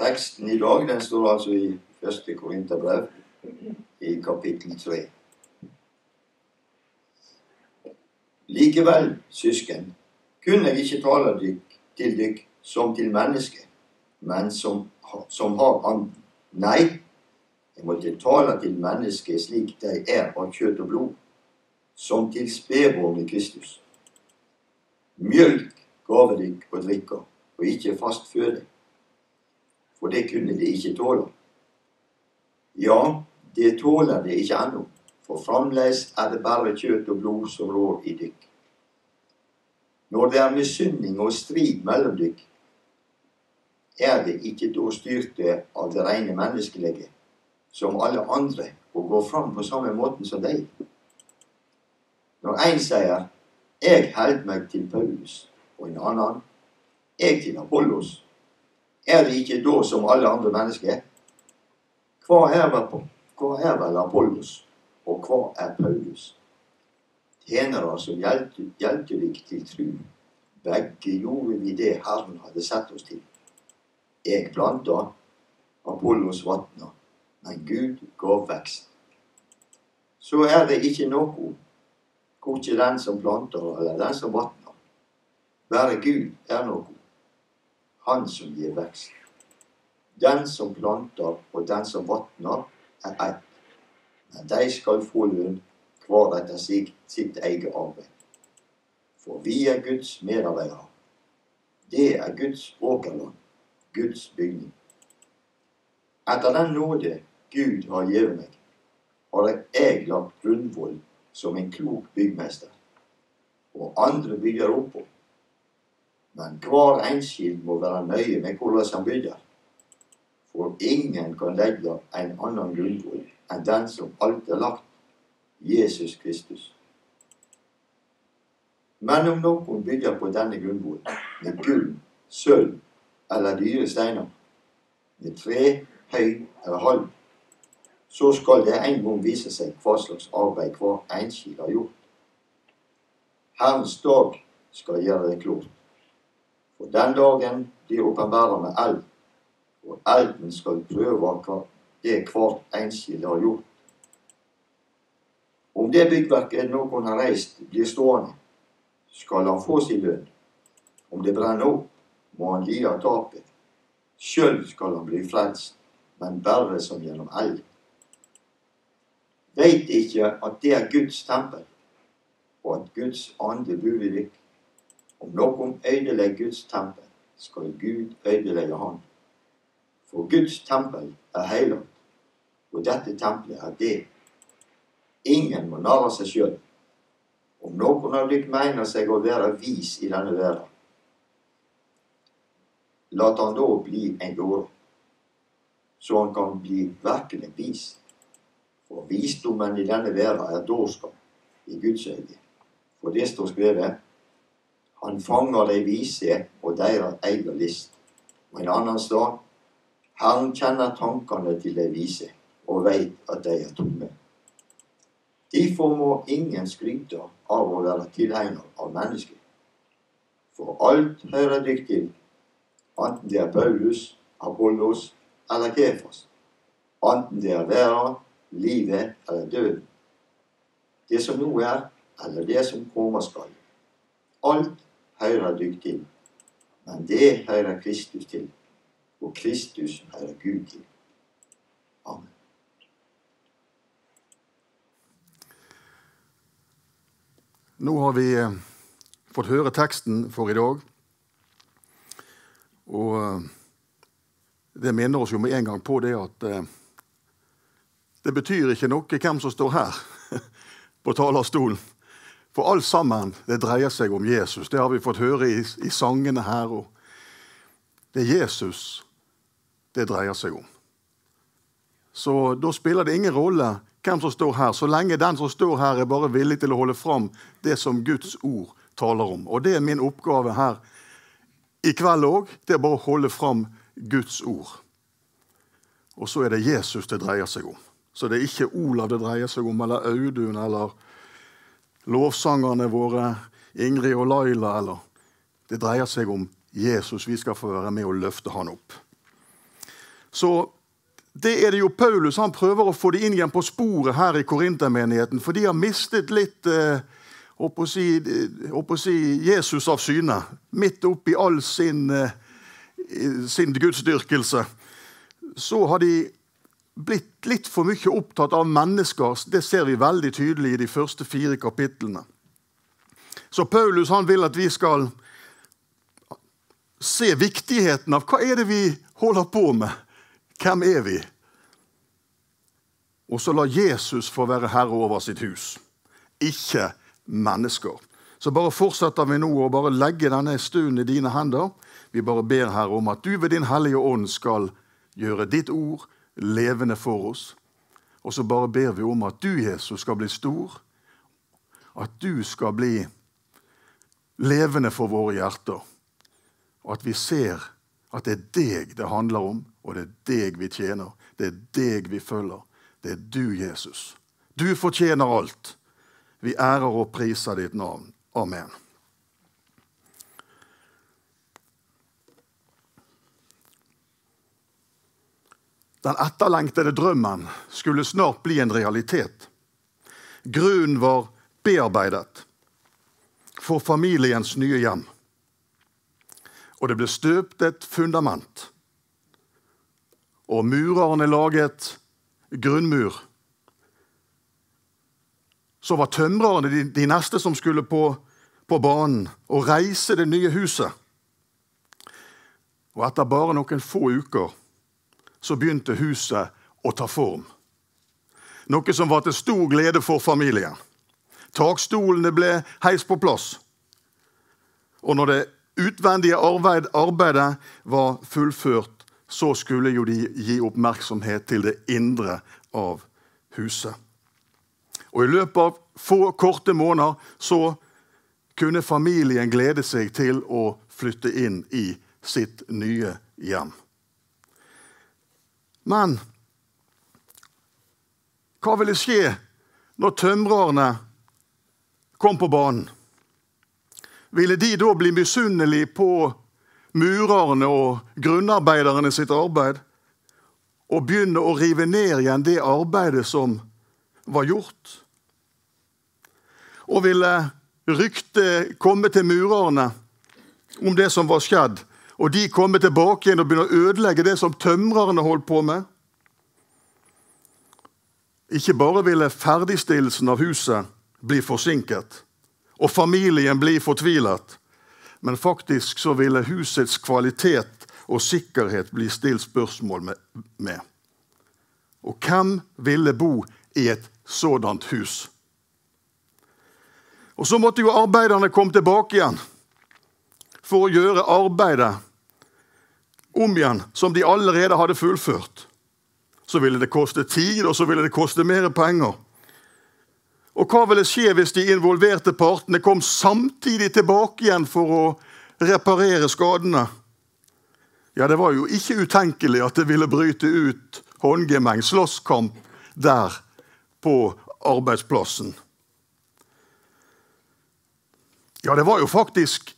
Teksten i dag den står altså i første Korinterbrev, i kapittel tre. Likevel, søsken, kunne jeg ikke tale til dykk som til mennesker, men som, som har anden. Nei, jeg måtte tale til mennesker slik de er av kjøtt og blod, som til spedbarn Kristus. Mjølk gav dykk å drikke, og ikke fast føde, for det kunne de ikke tåle. Ja, det tåler det ikke ennå, for fremdeles er det bare kjøtt og blod som rår i dykk. Når det er misunning og strid mellom dykk, er det ikke da styrte av det rene menneskelige, som alle andre, å gå fram på samme måten som deg. Når én sier 'Jeg held meg til Paulus', og en annen 'Jeg til Apollos', er vi ikke da som alle andre mennesker? Hva er vel, hva er vel Apollos, og hva er Paulus? Tjenere som hjelpte deg til tru. Begge gjorde vi det Herren hadde sett oss til. Jeg planta, Apollos vatna, men Gud gav vekst. Så er det ikke noe, hvor ikke den som planter eller den som vatner. Bare Gud er noe, Han som gir vekst. Den som planter og den som vatner, er ett, men de skal få lønn hver etter sitt, sitt eget arbeid. For vi er Guds medarbeidere. Det er Guds åkerland, Guds bygning. Etter den nåde Gud har gitt meg, har jeg lagt grunnvoll som en klok byggmester, og andre bygger oppå. Men hver enskild må være nøye med hvordan han bygger. For ingen kan legge en annen grunnvoll enn den som alt er lagt, Jesus Kristus. Men om noen bygger på denne grunnvollen med gull, sølv eller dyre steiner, med tre, høy eller halv, så skal det en gang vise seg hva slags arbeid hver enskild har gjort. Herrens dag skal gjøre det klart. For den dagen blir med eld, og elden skal prøve hva det hvert enskild har gjort. Om det byggverket noen har reist, blir stående, skal han få sin lønn. Om det brenner opp, må han lide tapet. Sjøl skal han bli frelst, men bare som gjennom eld veit ikke at det er Guds tempel, og at Guds ande bor i dykk. Om noen ødelegger Guds tempel, skal Gud ødelegge han. For Guds tempel er hellig, og dette tempelet er det. Ingen må narre seg sjøl. Om noen av dere mener seg å være vis i denne verden, la han da bli en dåre, så han kan bli virkelig vis. For visdommen i denne verden er dårskap i Guds øyne. For det står skrevet Han fanger de vise og deres egen list. Og en annen står Herren kjenner tankene til de vise og veit at de er tomme. Derfor må ingen skryte av å være tilhenger av mennesker. For alt hører dykk til, enten det er Paulus, Apollos eller Kefas. Enten det er verden livet eller døden. Det som nå er, eller det som kommer skal. Alt hører dykk til. Men det hører Kristus til. Og Kristus hører Gud til. Amen. Nå har vi eh, fått høre teksten for i dag. Og eh, det minner oss jo med en gang på det at eh, det betyr ikke noe hvem som står her på talerstolen. For alt sammen det dreier seg om Jesus. Det har vi fått høre i, i sangene her. Det er Jesus det dreier seg om. Så da spiller det ingen rolle hvem som står her, så lenge den som står her, er bare villig til å holde fram det som Guds ord taler om. Og det er min oppgave her i kveld òg. Det er bare å holde fram Guds ord. Og så er det Jesus det dreier seg om. Så det er ikke Olav det dreier seg om, eller Audun, eller lovsangerne våre, Ingrid og Laila, eller Det dreier seg om Jesus. Vi skal få være med og løfte han opp. Så det er det jo Paulus han prøver å få det inn igjen på sporet her i Korintermenigheten. For de har mistet litt eh, si, å si Jesus av syne. Midt oppi all sin, eh, sin gudsdyrkelse. Så har de blitt litt for mye opptatt av mennesker. Det ser vi veldig tydelig i de første fire kapitlene. Så Paulus han vil at vi skal se viktigheten av hva er det vi holder på med. Hvem er vi? Og så la Jesus få være herre over sitt hus, ikke mennesker. Så bare fortsetter vi nå å bare legge denne stunden i dine hender. Vi bare ber Herre om at du ved Din Hellige Ånd skal gjøre ditt ord levende for oss. Og så bare ber vi om at du, Jesus, skal bli stor. At du skal bli levende for våre hjerter. Og at vi ser at det er deg det handler om, og det er deg vi tjener. Det er deg vi følger. Det er du, Jesus. Du fortjener alt. Vi ærer og priser ditt navn. Amen. Den etterlengtede drømmen skulle snart bli en realitet. Grunnen var bearbeidet for familiens nye hjem. Og det ble støpt et fundament. Og murerne laget grunnmur. Så var tømrerne de, de neste som skulle på, på banen og reise det nye huset. Og etter bare noen få uker så begynte huset å ta form. Noe som var til stor glede for familien. Takstolene ble heist på plass. Og når det utvendige arbeid, arbeidet var fullført, så skulle jo de gi oppmerksomhet til det indre av huset. Og I løpet av få korte måneder så kunne familien glede seg til å flytte inn i sitt nye hjem. Men hva ville skje når tømrerne kom på banen? Ville de da bli misunnelige på murerne og grunnarbeiderne sitt arbeid og begynne å rive ned igjen det arbeidet som var gjort? Og ville ryktet komme til murerne om det som var skjedd, og de kommer tilbake igjen og begynner å ødelegge det som tømrerne holdt på med. Ikke bare ville ferdigstillelsen av huset bli forsinket, og familien bli fortvilet, men faktisk så ville husets kvalitet og sikkerhet bli stilt spørsmål med. Og hvem ville bo i et sådant hus? Og Så måtte jo arbeiderne komme tilbake igjen for å gjøre arbeidet om igjen, som de allerede hadde fullført, så ville det koste tid, og så ville det koste mer penger. Og hva ville skje hvis de involverte partene kom samtidig tilbake igjen for å reparere skadene? Ja, det var jo ikke utenkelig at det ville bryte ut håndgemeng, slåsskamp, der på arbeidsplassen. Ja, det var jo faktisk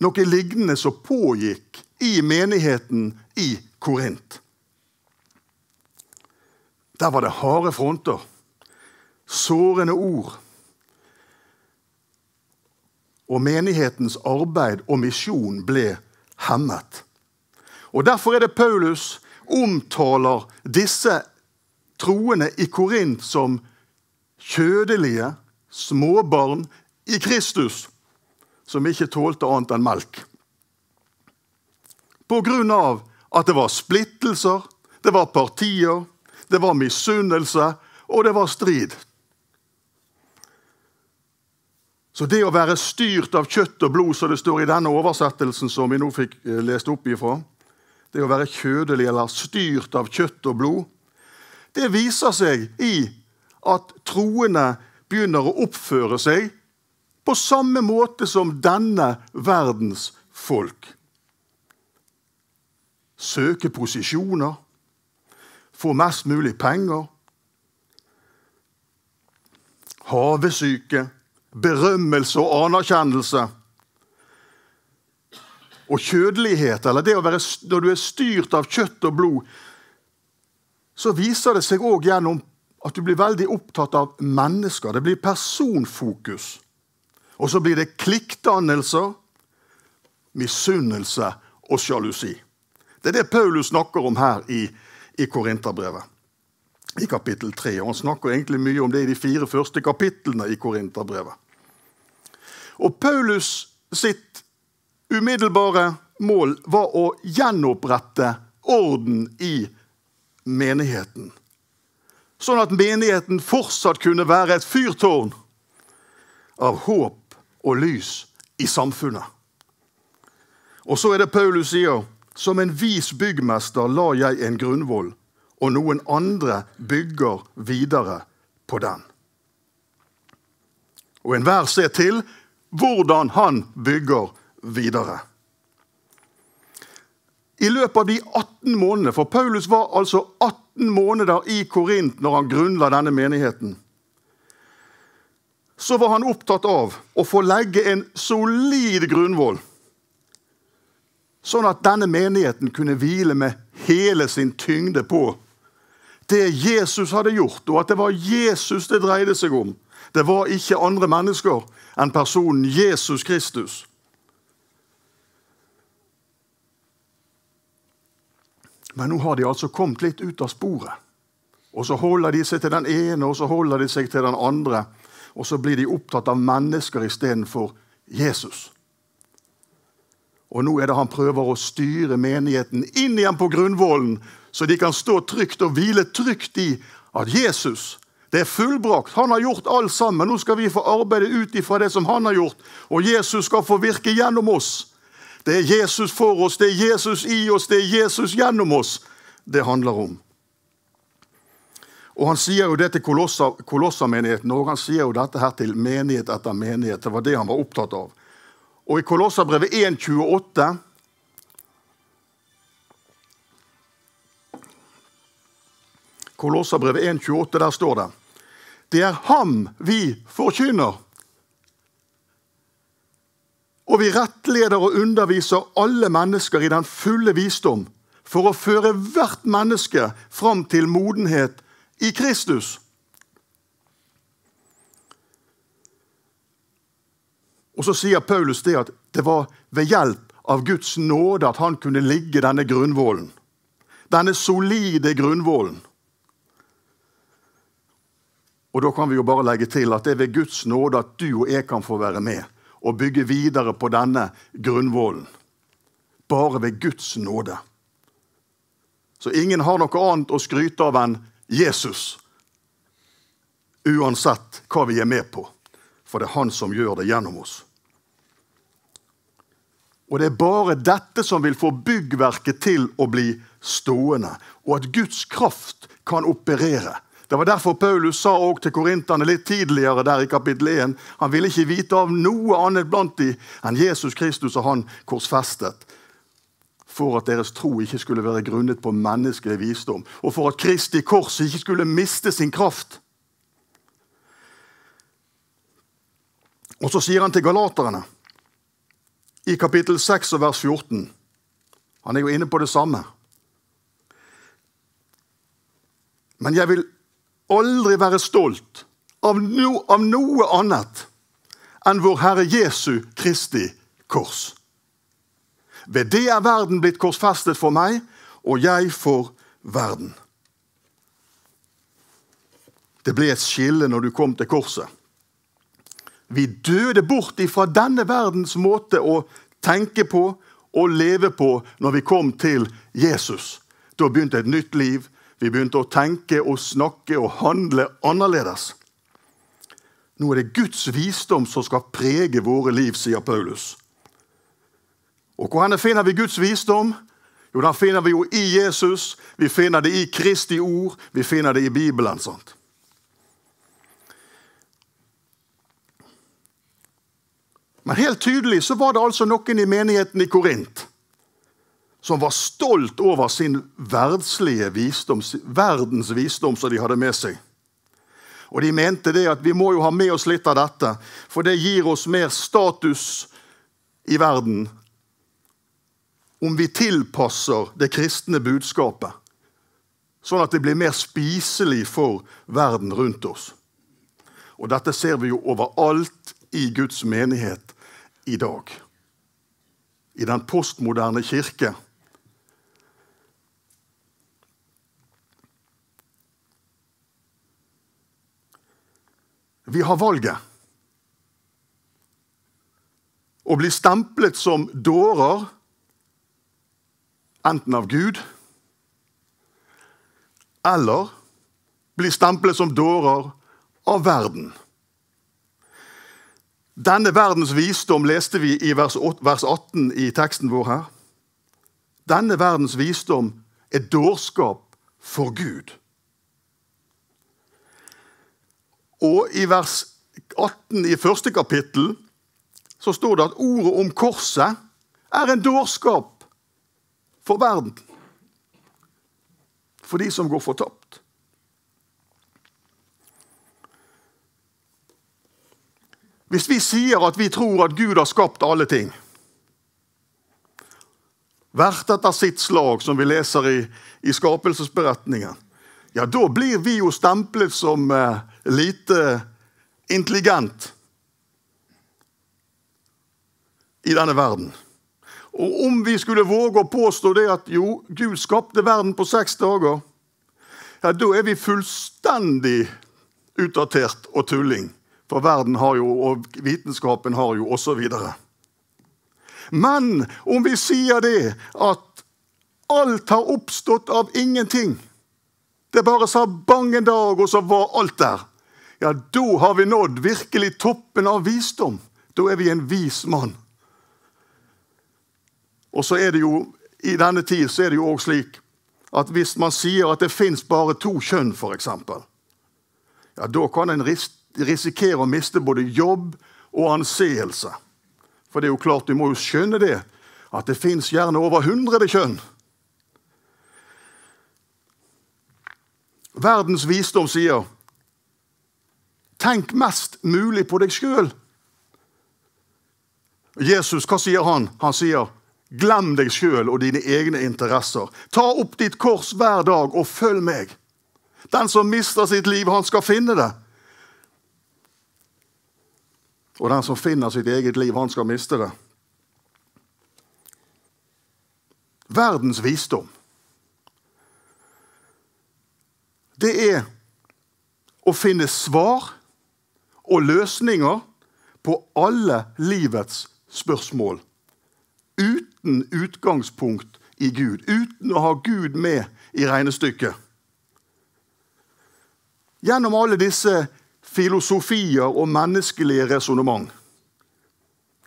noe lignende som pågikk i menigheten i Korint. Der var det harde fronter, sårende ord. Og menighetens arbeid og misjon ble hemmet. Og Derfor er det Paulus omtaler disse troende i Korint som kjødelige småbarn i Kristus som ikke tålte annet enn melk. På grunn av at det var splittelser, det var partier, det var misunnelse, og det var strid. Så det å være styrt av kjøtt og blod, som det står i denne oversettelsen som vi nå fikk eh, lest opp ifra, det å være kjødelig eller styrt av kjøtt og blod, det viser seg i at troende begynner å oppføre seg på samme måte som denne verdens folk. Søke posisjoner, få mest mulig penger. Havesyke, berømmelse og anerkjennelse. og kjødelighet, eller det å være, når du er styrt av kjøtt og blod, så viser det seg òg gjennom at du blir veldig opptatt av mennesker. Det blir personfokus. Og så blir det klikkdannelser, misunnelse og sjalusi. Det er det Paulus snakker om her i, i Korinterbrevet, i kapittel 3. Og han snakker egentlig mye om det i de fire første kapitlene i Korinterbrevet. Og Paulus sitt umiddelbare mål var å gjenopprette orden i menigheten. Sånn at menigheten fortsatt kunne være et fyrtårn av håp og lys i samfunnet. Og så er det Paulus sier som en vis byggmester la jeg en grunnvoll, og noen andre bygger videre på den. Og enhver ser til hvordan han bygger videre. I løpet av de 18 månedene, for Paulus var altså 18 måneder i Korint når han grunnla denne menigheten, så var han opptatt av å få legge en solid grunnvoll, sånn at denne menigheten kunne hvile med hele sin tyngde på det Jesus hadde gjort, og at det var Jesus det dreide seg om. Det var ikke andre mennesker enn personen Jesus Kristus. Men nå har de altså kommet litt ut av sporet. Og så holder de seg til den ene, og så holder de seg til den andre. Og så blir de opptatt av mennesker istedenfor Jesus. Og nå er det han prøver å styre menigheten inn igjen på grunnvollen, så de kan stå trygt og hvile trygt i at Jesus det er fullbrakt. Han har gjort alt sammen. Nå skal vi få arbeide ut ifra det som han har gjort, og Jesus skal få virke gjennom oss. Det er Jesus for oss, det er Jesus i oss, det er Jesus gjennom oss det handler om. Og Han sier jo det til Kolossermenigheten, og han sier jo dette her til menighet etter menighet. Det var det han var opptatt av. Og i Kolosserbrevet 1,28 Kolosserbrevet 1,28, der står det Det er ham vi forkynner og vi rettleder og underviser alle mennesker i den fulle visdom for å føre hvert menneske fram til modenhet i Kristus. Og Så sier Paulus det at det var ved hjelp av Guds nåde at han kunne ligge denne grunnvollen. Denne solide grunnvollen. Og Da kan vi jo bare legge til at det er ved Guds nåde at du og jeg kan få være med og bygge videre på denne grunnvollen. Bare ved Guds nåde. Så ingen har noe annet å skryte av enn Jesus. Uansett hva vi er med på. For det er han som gjør det gjennom oss. Og det er bare dette som vil få byggverket til å bli stående, og at Guds kraft kan operere. Det var derfor Paulus sa også til korinterne litt tidligere der i kapittel 1 han ville ikke vite av noe annet blant de enn Jesus Kristus og han korsfestet. For at deres tro ikke skulle være grunnet på menneskelig visdom, og for at Kristi kors ikke skulle miste sin kraft. Og så sier han til galaterne i kapittel 6 og vers 14 Han er jo inne på det samme. Men jeg vil aldri være stolt av, no, av noe annet enn vår Herre Jesu Kristi kors. Ved det er verden blitt korsfestet for meg, og jeg for verden. Det ble et skille når du kom til korset. Vi døde bort ifra denne verdens måte å tenke på og leve på når vi kom til Jesus. Da begynte et nytt liv, vi begynte å tenke og snakke og handle annerledes. Nå er det Guds visdom som skal prege våre liv, sier Paulus. Og Hvor finner vi Guds visdom? Jo, Den finner vi jo i Jesus, vi finner det i Kristi ord, vi finner det i Bibelen. sant? Men helt tydelig så var det altså noen i menigheten i Korint som var stolt over sin verdslige visdom, verdens visdom som de hadde med seg. Og De mente det at vi må jo ha med oss litt av dette, for det gir oss mer status i verden om vi tilpasser det kristne budskapet, sånn at det blir mer spiselig for verden rundt oss. Og dette ser vi jo overalt i Guds menighet i dag. I den postmoderne kirke. Vi har valget. Å bli stemplet som dårer, enten av Gud eller bli stemplet som dårer av verden. Denne verdens visdom leste vi i vers 18 i teksten vår her. Denne verdens visdom er dårskap for Gud. Og i vers 18 i første kapittel så står det at ordet om korset er en dårskap for verden. For de som går fortapt. Hvis vi sier at vi tror at Gud har skapt alle ting, hvert etter sitt slag, som vi leser i, i skapelsesberetningen, ja, da blir vi jo stemplet som eh, lite intelligent i denne verden. Og om vi skulle våge å påstå det at jo, Gud skapte verden på seks dager, ja, da er vi fullstendig utdatert og tulling. For verden har jo, og vitenskapen har jo, osv. Men om vi sier det at alt har oppstått av ingenting Det bare sa bang en dag, og så var alt der. Ja, da har vi nådd virkelig toppen av visdom. Da er vi en vis mann. Og så er det jo, I denne tid så er det jo også slik at hvis man sier at det fins bare to kjønn, f.eks., ja, da kan en risikere å miste både jobb og anseelse. For det er jo klart, du må jo skjønne det, at det fins gjerne over hundre kjønn. Verdens visdom sier tenk mest mulig på deg sjøl. Jesus, hva sier han? Han sier Glem deg sjøl og dine egne interesser. Ta opp ditt kors hver dag og følg meg. Den som mister sitt liv, han skal finne det. Og den som finner sitt eget liv, han skal miste det. Verdens visdom. Det er å finne svar og løsninger på alle livets spørsmål uten utgangspunkt i Gud, uten å ha Gud med i regnestykket. Gjennom alle disse filosofier og menneskelige resonnement.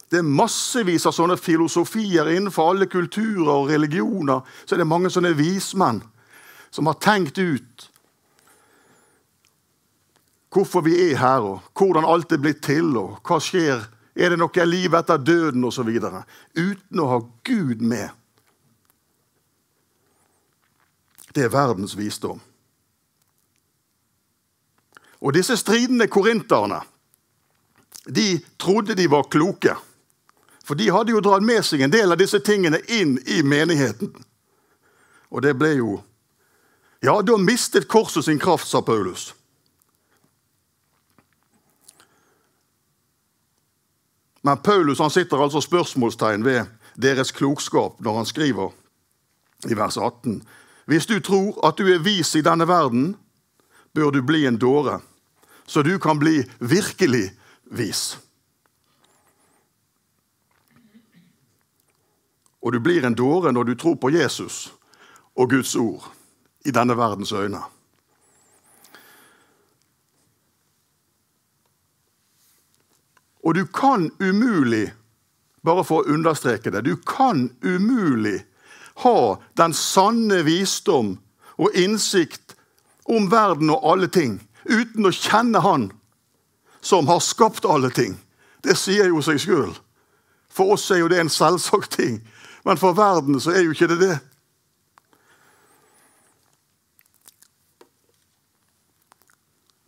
Det er massevis av sånne filosofier innenfor alle kulturer og religioner. Så er det mange sånne vismenn som har tenkt ut hvorfor vi er her, og hvordan alt er blitt til, og hva skjer er det noe liv etter døden osv.? Uten å ha Gud med. Det er verdens visdom. Og disse stridende korinterne de trodde de var kloke. For de hadde jo dratt med seg en del av disse tingene inn i menigheten. Og det ble jo Ja, da mistet korset sin kraft, sa Paulus. Men Paulus han sitter altså spørsmålstegn ved deres klokskap når han skriver i vers 18. Hvis du tror at du er vis i denne verden, bør du bli en dåre, så du kan bli virkelig vis. Og du blir en dåre når du tror på Jesus og Guds ord i denne verdens øyne. Og du kan umulig, bare for å understreke det, du kan umulig ha den sanne visdom og innsikt om verden og alle ting uten å kjenne Han som har skapt alle ting. Det sier jo seg sjøl. For oss er jo det en selvsagt ting, men for verden så er jo ikke det det.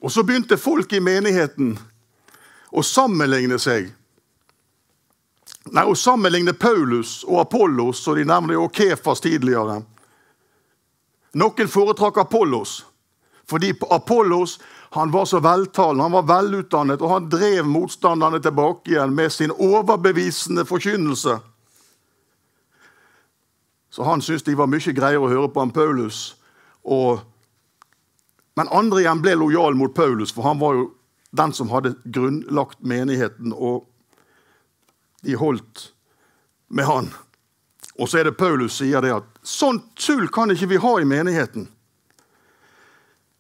Og så begynte folk i menigheten å sammenligne seg Nei, Å sammenligne Paulus og Apollos, og de nevner jo Kefas tidligere. Noen foretrakk Apollos, fordi Apollos han var så veltalende, han var velutdannet, og han drev motstanderne tilbake igjen med sin overbevisende forkynnelse. Så han syntes de var mye greiere å høre på enn Paulus. Og, men andre igjen ble lojale mot Paulus, for han var jo den som hadde grunnlagt menigheten, og de holdt med han. Og så er det Paulus sier det at sånt tull kan ikke vi ha i menigheten.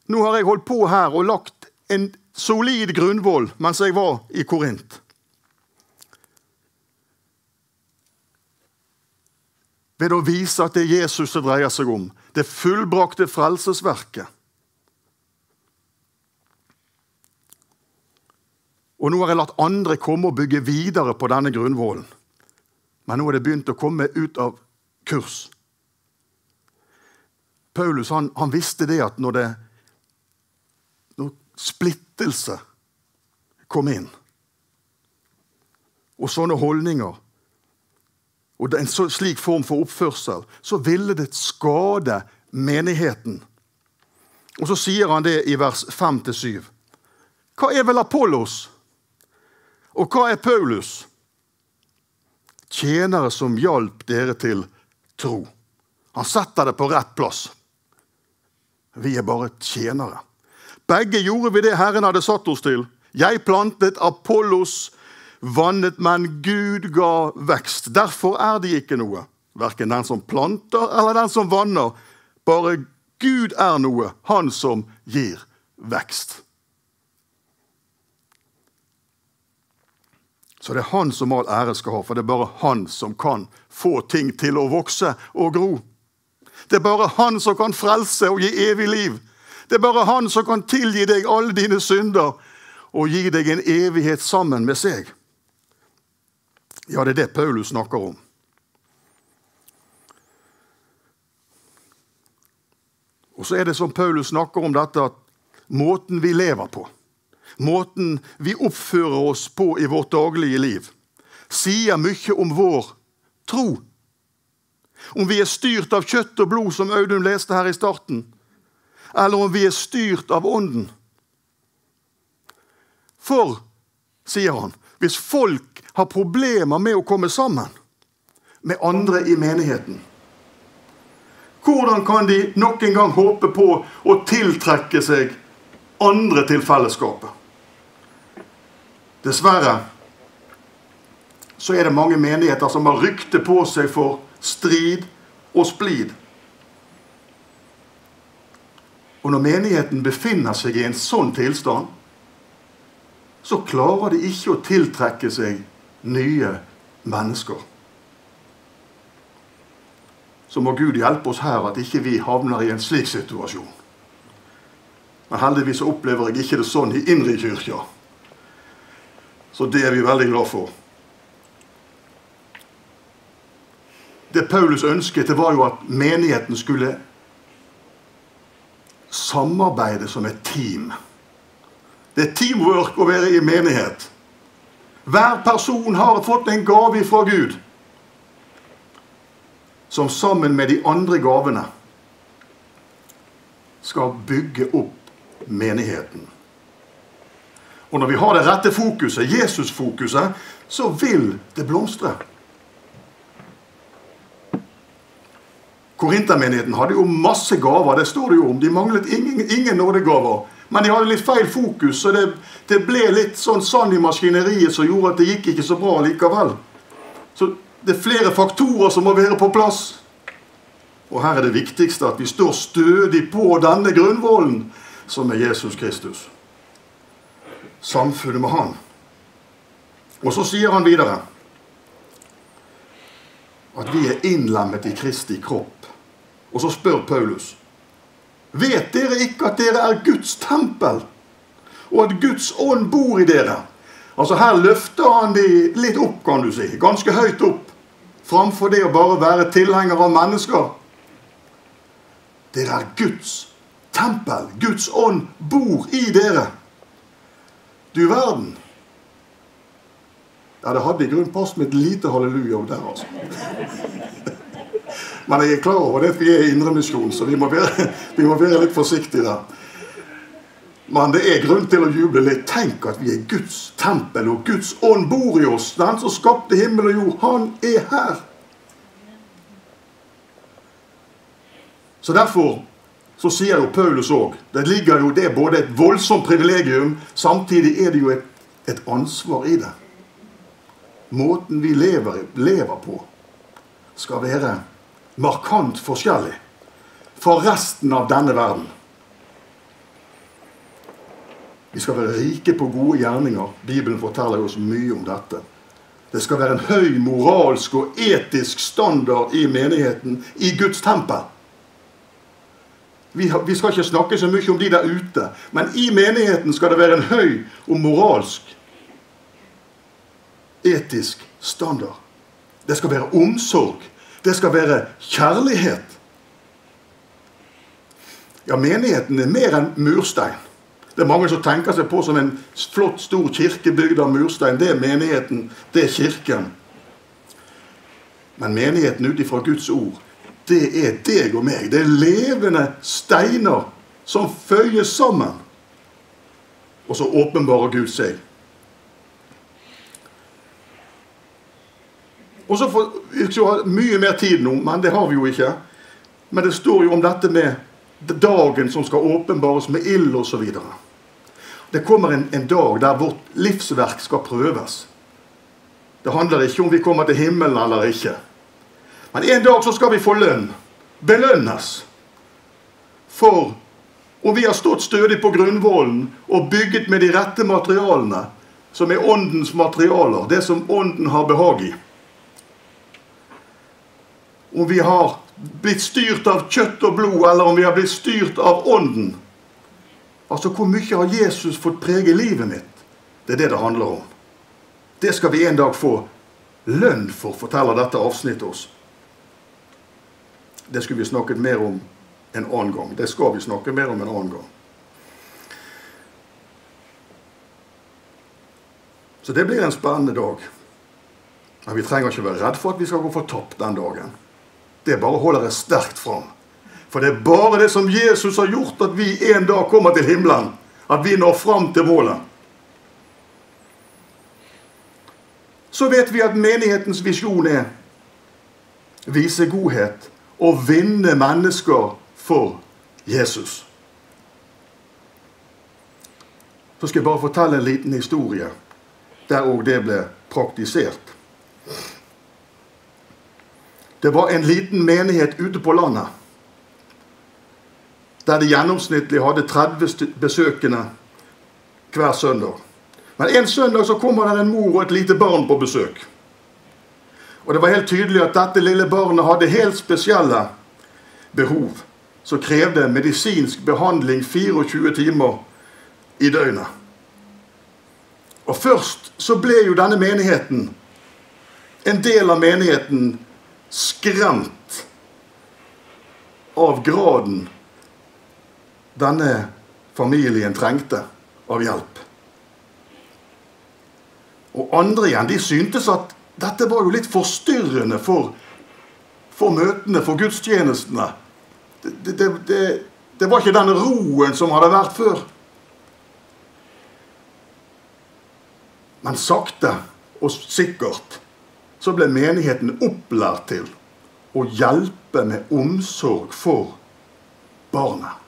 Nå har jeg holdt på her og lagt en solid grunnvoll mens jeg var i Korint. Ved å vise at det er Jesus det dreier seg om. Det fullbrakte frelsesverket. Og nå har jeg latt andre komme og bygge videre på denne grunnvollen. Men nå er det begynt å komme ut av kurs. Paulus han, han visste det at når, det, når splittelse kom inn, og sånne holdninger og en slik form for oppførsel, så ville det skade menigheten. Og så sier han det i vers 5-7. Hva er vel Apollos? Og hva er Paulus? Tjenere som hjalp dere til tro. Han setter det på rett plass. Vi er bare tjenere. Begge gjorde vi det Herren hadde satt oss til. Jeg plantet, Apollos vannet, men Gud ga vekst. Derfor er de ikke noe. Verken den som planter eller den som vanner. Bare Gud er noe, han som gir vekst. Så det er han som all ære skal ha, for det er bare han som kan få ting til å vokse og gro. Det er bare han som kan frelse og gi evig liv. Det er bare han som kan tilgi deg alle dine synder og gi deg en evighet sammen med seg. Ja, det er det Paulus snakker om. Og så er det som Paulus snakker om dette, at måten vi lever på, måten vi oppfører oss på i vårt daglige liv, sier mye om vår tro. Om vi er styrt av kjøtt og blod, som Audun leste her i starten, eller om vi er styrt av Ånden. For, sier han, hvis folk har problemer med å komme sammen med andre i menigheten, hvordan kan de nok en gang håpe på å tiltrekke seg andre til fellesskapet? Dessverre så er det mange menigheter som har rykte på seg for strid og splid. Og når menigheten befinner seg i en sånn tilstand, så klarer de ikke å tiltrekke seg nye mennesker. Så må Gud hjelpe oss her at ikke vi havner i en slik situasjon. Men heldigvis opplever jeg ikke det sånn i Indre kyrkja. Så det er vi veldig glad for. Det Paulus ønsket, det var jo at menigheten skulle samarbeide som et team. Det er teamwork å være i menighet. Hver person har fått en gave fra Gud som sammen med de andre gavene skal bygge opp menigheten. Og når vi har det rette fokuset, Jesus-fokuset, så vil det blomstre. Korintermenigheten hadde jo masse gaver, det står det jo om. De manglet ingen, ingen nådegaver. Men de hadde litt feil fokus, så det, det ble litt sånn sand i maskineriet som gjorde at det gikk ikke så bra likevel. Så det er flere faktorer som må være på plass. Og her er det viktigste at vi står stødig på denne grunnvollen, som er Jesus Kristus samfunnet med han. Og så sier han videre at vi er innlemmet i Kristi kropp. Og så spør Paulus Vet dere ikke at dere er Guds tempel, og at Guds ånd bor i dere? Altså Her løfter han de litt opp, kan du si. Ganske høyt opp. Framfor det å bare være tilhenger av mennesker. Dere er Guds tempel. Guds ånd bor i dere. Du verden. Ja, det hadde i grunnen passet med et lite halleluja der, altså. Men jeg er klar over det at vi er i Indremisjonen, så vi må, være, vi må være litt forsiktige der. Men det er grunn til å juble litt. Tenk at vi er Guds tempel, og Guds ånd bor i oss. Den som skapte himmel og jord, han er her. Så derfor så sier jo Paulus òg Det ligger jo det både et voldsomt privilegium, samtidig er det jo et, et ansvar i det. Måten vi lever, lever på, skal være markant forskjellig fra resten av denne verden. Vi skal være rike på gode gjerninger. Bibelen forteller oss mye om dette. Det skal være en høy moralsk og etisk standard i menigheten, i Guds tempel. Vi, vi skal ikke snakke så mye om de der ute, men i menigheten skal det være en høy og moralsk, etisk standard. Det skal være omsorg. Det skal være kjærlighet. Ja, menigheten er mer enn murstein. Det er mange som tenker seg på som en flott, stor kirke bygd av murstein. Det er menigheten. Det er kirken. Men menigheten ut ifra Guds ord, det er deg og meg. Det er levende steiner som føyes sammen. Og så åpenbarer Gud seg. Og så får Vi skal ha mye mer tid nå, men det har vi jo ikke. Men det står jo om dette med dagen som skal åpenbares med ild osv. Det kommer en, en, dag der vårt livsverk skal prøves. Det handler ikke om vi kommer til himmelen eller ikke. Men en dag så skal vi få lønn. Belønnes. For om vi har stått stødig på grunnvollen og bygget med de rette materialene, som er åndens materialer, det som ånden har behag i. Om vi har blitt styrt av kjøtt og blod, eller om vi har blitt styrt av ånden. Altså, hvor mye har Jesus fått prege livet mitt? Det er det det handler om. Det skal vi en dag få lønn for, forteller dette avsnittet oss. Det skulle vi snakket mer om en annen gang. Det skal vi snakke mer om en annen gang. Så det blir en spennende dag. Men vi trenger ikke være redd for at vi skal gå fortapt den dagen. Det bare holder jeg sterkt fram. For det er bare det som Jesus har gjort, at vi en dag kommer til himmelen. At vi når fram til målet. Så vet vi at menighetens visjon er vise godhet og vinne mennesker for Jesus. Så skal jeg bare fortelle en liten historie der òg det ble praktisert. Det var en liten menighet ute på landet der de gjennomsnittlig hadde 30 besøkende hver søndag. Men en søndag så kommer det en mor og et lite barn på besøk. Og det var helt tydelig at dette lille barnet hadde helt spesielle behov som krevde medisinsk behandling 24 timer i døgnet. Og først så ble jo denne menigheten, en del av menigheten, skremt av graden denne familien trengte av hjelp. Og andre igjen de syntes at dette var jo litt forstyrrende for, for møtene, for gudstjenestene. Det, det, det, det, var ikke den roen som hadde vært før. Men sakte og sikkert så ble menigheten opplært til å hjelpe med omsorg for barnet.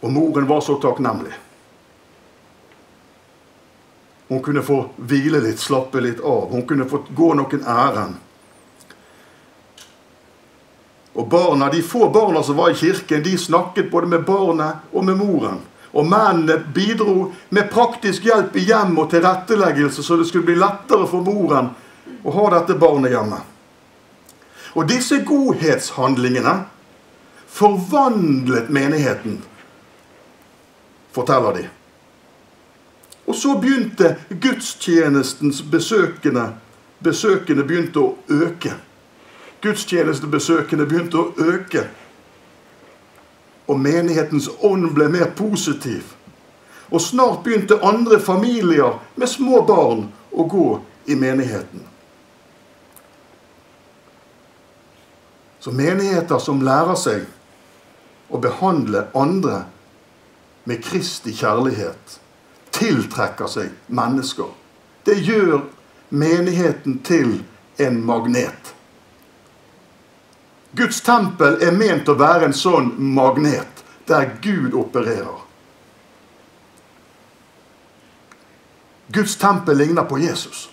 Og moren var så takknemlig. Hun kunne få hvile litt, slappe litt av. Hun kunne fått gå noen ærend. Og barna, De få barna som var i kirken, de snakket både med barnet og med moren. Og mennene bidro med praktisk hjelp i hjem og tilretteleggelse, så det skulle bli lettere for moren å ha dette barnet hjemme. Og disse godhetshandlingene forvandlet menigheten, forteller de. Og så begynte gudstjenestens besøkende besøkende begynte å øke. Gudstjenestebesøkende begynte å øke. Og menighetens ånd ble mer positiv. Og snart begynte andre familier med små barn å gå i menigheten. Så menigheter som lærer seg å behandle andre med Kristi kjærlighet, tiltrekker seg mennesker. Det gjør menigheten til en magnet. Guds tempel er ment å være en sånn magnet der Gud opererer. Guds tempel ligner på Jesus.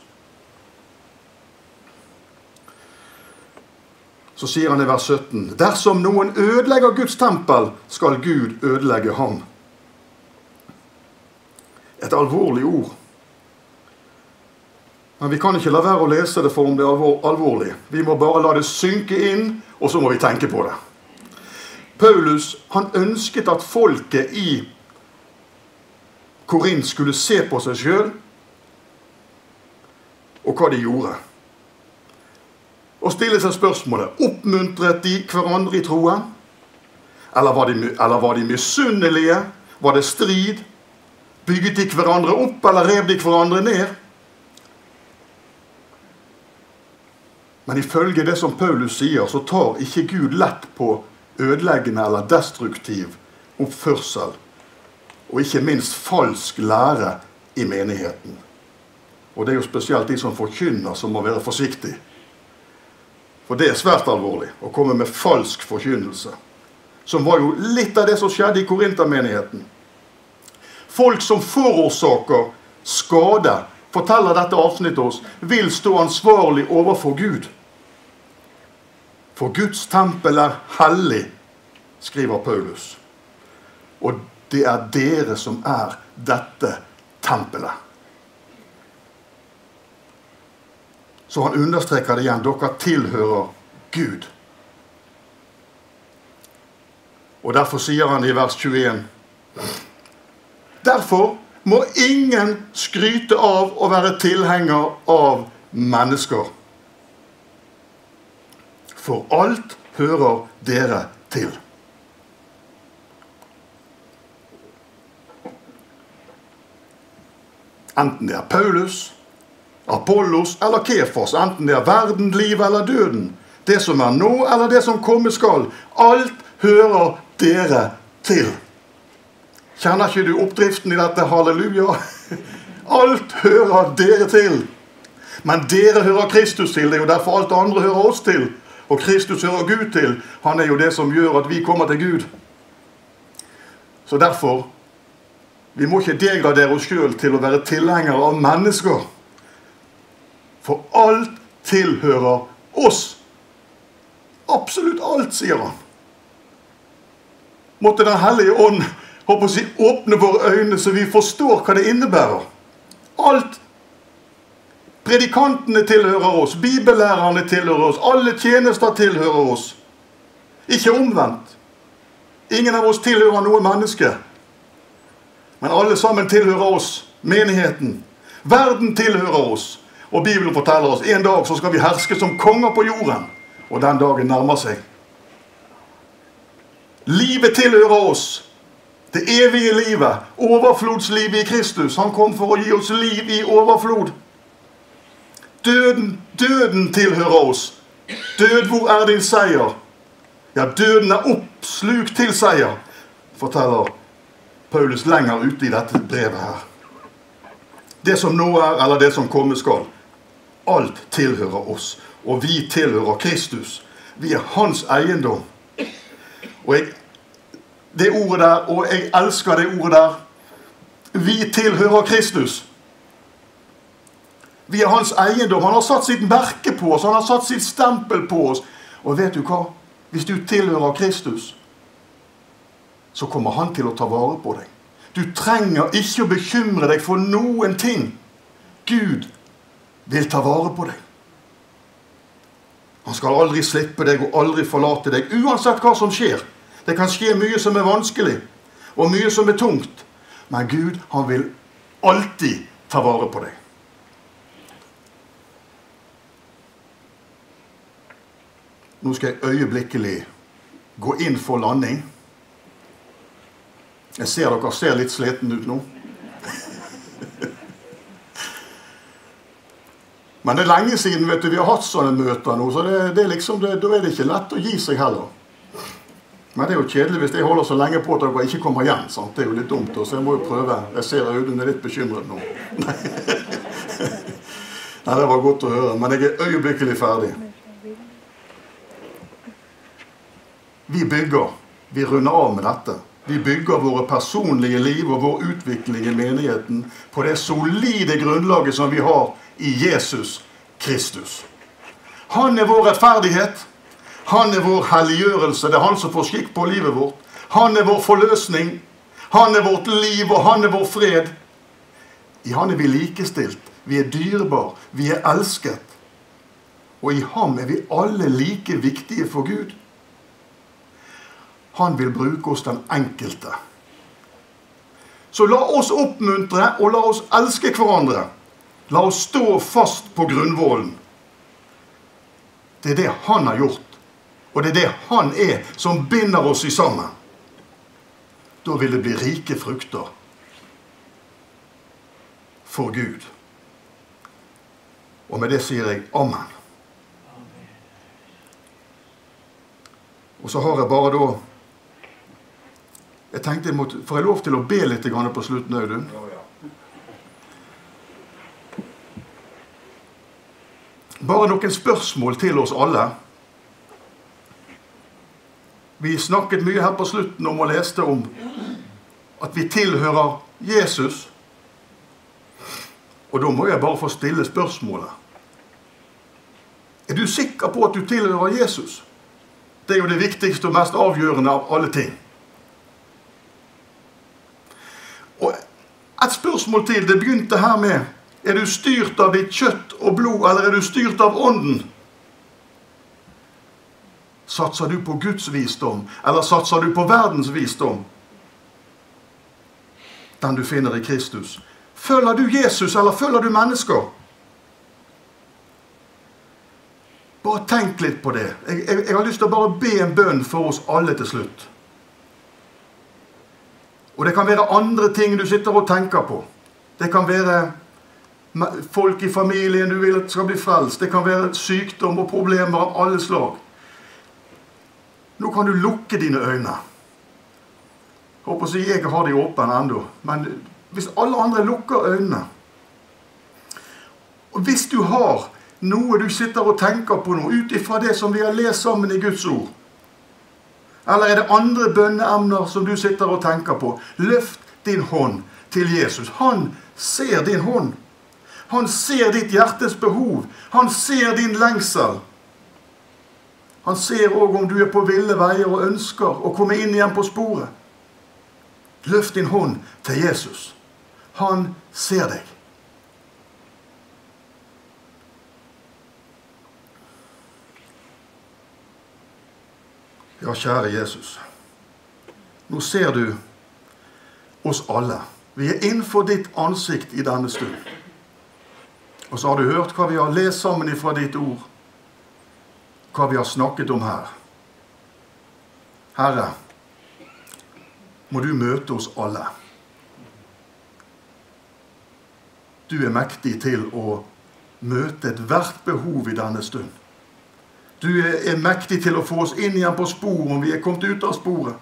Så sier han i vers 17.: Dersom noen ødelegger Guds tempel, skal Gud ødelegge ham. Et alvorlig ord. Men vi kan ikke la være å lese det for om det er alvor, alvorlig. Vi må bare la det synke inn, og så må vi tenke på det. Paulus han ønsket at folket i Korint skulle se på seg sjøl og hva de gjorde. Og stille seg spørsmålet oppmuntret de hverandre i troen. Eller var de, eller var de misunnelige? Var det strid? Bygget de hverandre opp, eller rev de hverandre ned? Men ifølge det som Paulus sier, så tar ikke Gud lett på ødeleggende eller destruktiv oppførsel. Og ikke minst falsk lære i menigheten. Og det er jo spesielt de som forkynner, som må være forsiktige. For det er svært alvorlig å komme med falsk forkynnelse. Som var jo litt av det som skjedde i Korintermenigheten. Folk som forårsaker skade, forteller dette avsnittet oss, vil stå ansvarlig overfor Gud. For Guds tempel er hellig, skriver Paulus. Og det er dere som er dette tempelet. Så han understreker det igjen. Dere tilhører Gud. Og derfor sier han i vers 21 Derfor må ingen skryte av å være tilhenger av mennesker. For alt hører dere til. Enten det er Paulus, Apollos eller Kefos, enten det er verden, livet eller døden. Det som er nå, eller det som komme skal. Alt hører dere til. Kjenner ikke du oppdriften i dette halleluja? Alt hører dere til. Men dere hører Kristus til. Det er jo derfor alt andre hører oss til. Og Kristus hører Gud til. Han er jo det som gjør at vi kommer til Gud. Så derfor Vi må ikke degradere oss sjøl til å være tilhengere av mennesker. For alt tilhører oss. Absolutt alt, sier han. Måtte Den hellige ånd håper å si, åpne våre øyne, så vi forstår hva det innebærer. Alt. Predikantene tilhører oss, bibellærerne tilhører oss, alle tjenester tilhører oss. Ikke omvendt. Ingen av oss tilhører noe menneske. Men alle sammen tilhører oss, menigheten. Verden tilhører oss. Og Bibelen forteller oss en dag så skal vi herske som konger på jorden. Og den dagen nærmer seg. Livet tilhører oss. Det evige livet. Overflodslivet i Kristus. Han kom for å gi oss liv i overflod. Døden, døden tilhører oss. Død, hvor er din seier? Ja, døden er oppslukt til seier, forteller Paulus lenger ute i dette brevet her. Det som nå er, eller det som komme skal. Alt tilhører oss. Og vi tilhører Kristus. Vi er hans eiendom. Og jeg, det ordet der, og jeg elsker det ordet der Vi tilhører Kristus. Vi er hans eiendom. Han har satt sitt merke på oss. Han har satt sitt stempel på oss. Og vet du hva? Hvis du tilhører Kristus, så kommer han til å ta vare på deg. Du trenger ikke å bekymre deg for noen ting. Gud vil ta vare på deg. Han skal aldri slippe deg og aldri forlate deg, uansett hva som skjer. Det kan skje mye som er vanskelig, og mye som er tungt. Men Gud, han vil alltid ta vare på deg. Nå skal jeg øyeblikkelig gå inn for landing. Jeg ser dere ser litt sliten ut nå. Men det er lenge siden du, vi har hatt sånne møter nå, så det, det er liksom, det, da er det ikke lett å gi seg heller. Men det er jo kjedelig hvis jeg holder så lenge på at dere ikke kommer igjen. sant? Det er jo litt dumt. Så jeg må jo prøve. Jeg ser Audun er litt bekymret nå. Nei, det var godt å høre. Men jeg er øyeblikkelig ferdig. Vi bygger. Vi runder av med dette. Vi bygger våre personlige liv og vår utvikling i menigheten på det solide grunnlaget som vi har i Jesus Kristus. Han er vår rettferdighet. Han er vår helliggjørelse. Det er han som får skikk på livet vårt. Han er vår forløsning. Han er vårt liv, og han er vår fred. I han er vi likestilt. Vi er dyrebar. Vi er elsket. Og i ham er vi alle like viktige for Gud. Han vil bruke oss den enkelte. Så la oss oppmuntre og la oss elske hverandre. La oss stå fast på grunnvollen. Det er det han har gjort. Og det er det han er som binder oss i sammen. Da vil det bli rike frukter for Gud. Og med det sier jeg amen. Og så har jeg bare da Jeg tenkte jeg måtte Får jeg lov til å be litt på slutten, Audun? Bare noen spørsmål til oss alle. Vi snakket mye her på slutten om og leste om at vi tilhører Jesus. Og da må jeg bare få stille spørsmålet. Er du sikker på at du tilhører Jesus? Det er jo det viktigste og mest avgjørende av alle ting. Og et spørsmål til. Det begynte her med Er du styrt av ditt kjøtt og blod, eller er du styrt av Ånden? Satser du på Guds visdom, eller satser du på verdens visdom? Den du finner i Kristus. Følger du Jesus, eller følger du mennesker? Bare tenk litt på det. Jeg, jeg, jeg, har lyst til å bare be en bønn for oss alle til slutt. Og det kan være andre ting du sitter og tenker på. Det kan være folk i familien du vil skal bli frelst. Det kan være sykdom og problemer av alle slag. Nå kan du lukke dine øyne. Håper så jeg har de åpne ennå. Men hvis alle andre lukker øynene Og hvis du har noe du sitter og tenker på nå, ut ifra det som vi har lest sammen i Guds ord Eller er det andre bønneemner som du sitter og tenker på? Løft din hånd til Jesus. Han ser din hånd. Han ser ditt hjertes behov. Han ser din lengsel. Han ser òg om du er på ville veier og ønsker å komme inn igjen på sporet. Løft din hånd til Jesus. Han ser deg. Ja, kjære Jesus. Nå ser du oss alle. Vi er innenfor ditt ansikt i denne stund. Og så har du hørt hva vi har lest sammen ifra ditt ord hva vi har snakket om her. Herre, må du møte oss alle. Du er mektig til å møte ethvert behov i denne stund. Du er mektig til å få oss inn igjen på sporet om vi er kommet ut av sporet.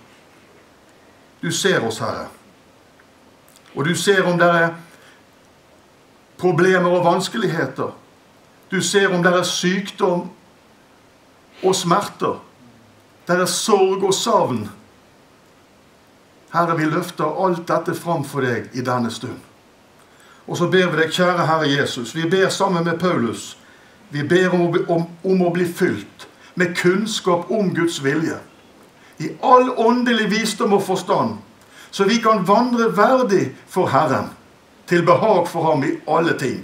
Du ser oss, Herre. Og du ser om det er problemer og vanskeligheter. Du ser om det er sykdom og smerter. Det er sorg og savn. Herre, vi løfter alt dette fram for deg i denne stund. Og så ber vi deg, kjære Herre Jesus, vi ber sammen med Paulus. Vi ber om, om, om å bli fylt med kunnskap om Guds vilje. I all åndelig visdom og forstand, så vi kan vandre verdig for Herren, til behag for Ham i alle ting.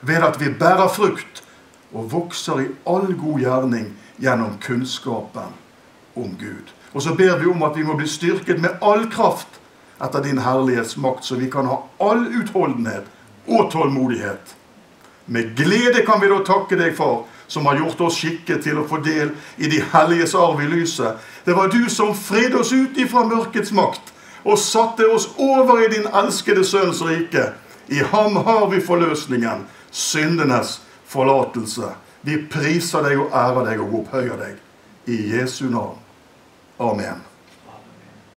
Ved at vi bærer frukt og vokser i all god gjerning gjennom kunnskapen om Gud. Og så ber vi om at vi må bli styrket med all kraft etter din herlighetsmakt, så vi kan ha all utholdenhet og tålmodighet. Med glede kan vi da takke deg, Far, som har gjort oss skikket til å få del i de helliges arv i lyset. Det var du som fridde oss ut ifra mørkets makt og satte oss over i din elskede Sønns rike. I ham har vi forløsningen, syndenes forlatelse. Vi priser deg og ærer deg og opphøyer deg. I Jesu navn. Amen.